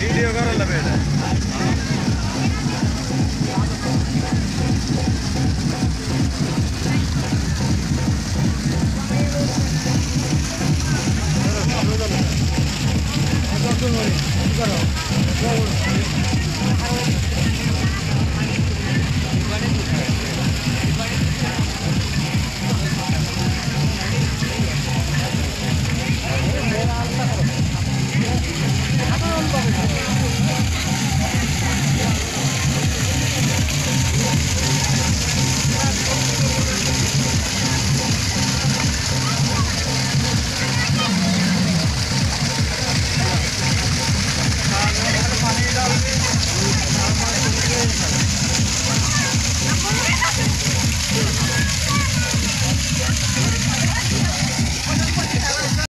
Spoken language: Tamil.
video காரல்ல பேட Thank